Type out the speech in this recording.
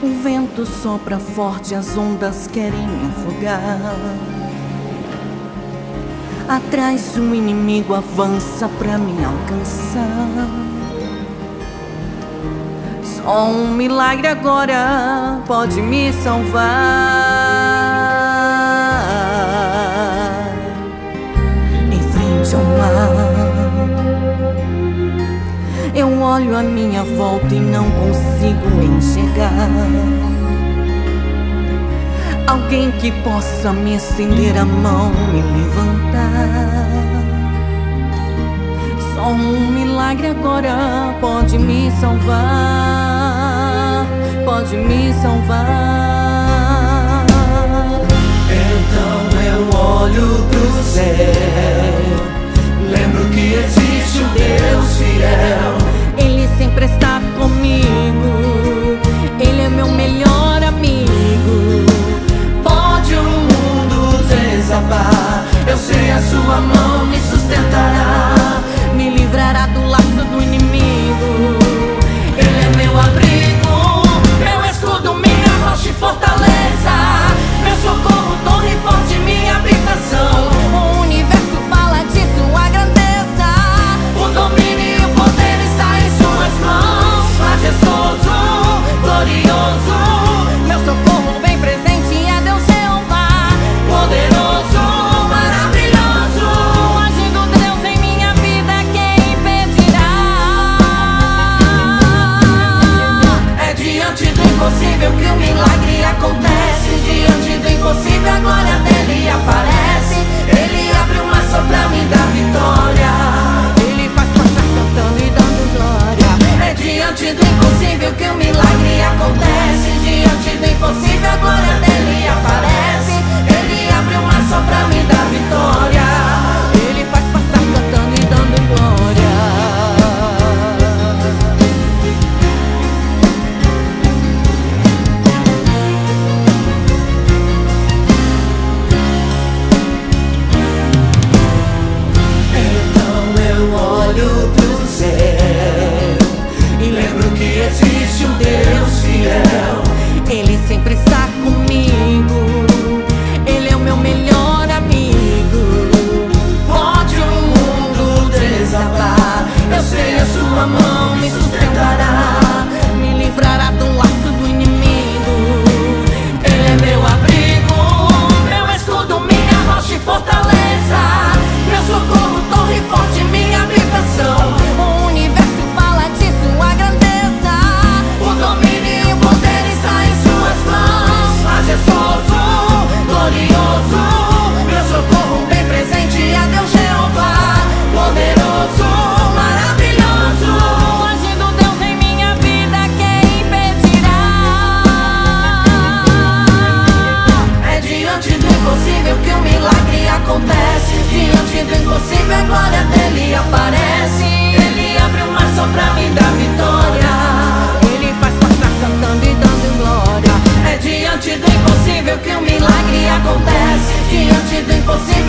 O vento sopra forte, as ondas querem me afogar. Atrás um inimigo avança para me alcançar. Só um milagre agora pode me salvar. Eu olho a minha volta e não consigo enxergar Alguém que possa me estender a mão me levantar. Só um milagre agora pode me salvar Pode me salvar. Então eu olho É impossível.